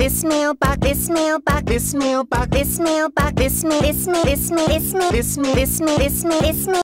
this mailbox, this mailbox, this mailbox, this mailbox, this mail, this mail, this mail, this mail, this mail, this mail, this mail, this mail, this mail.